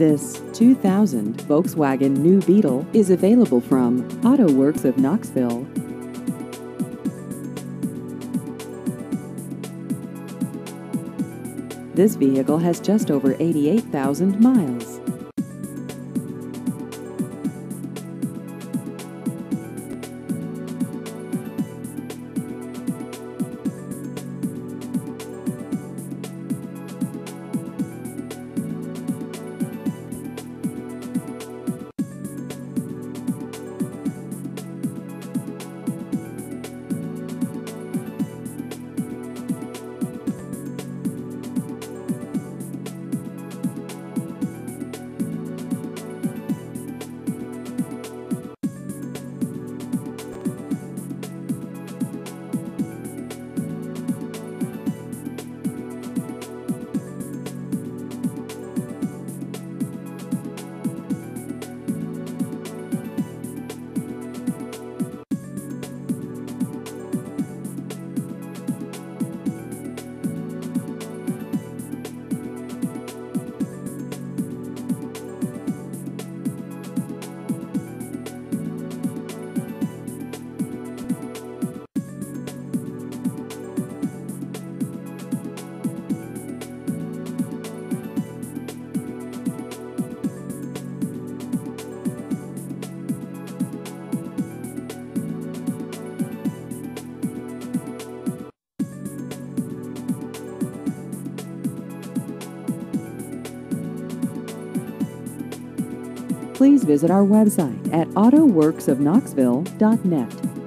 This 2000 Volkswagen New Beetle is available from Autoworks of Knoxville. This vehicle has just over 88,000 miles. Please visit our website at autoworksofknoxville.net.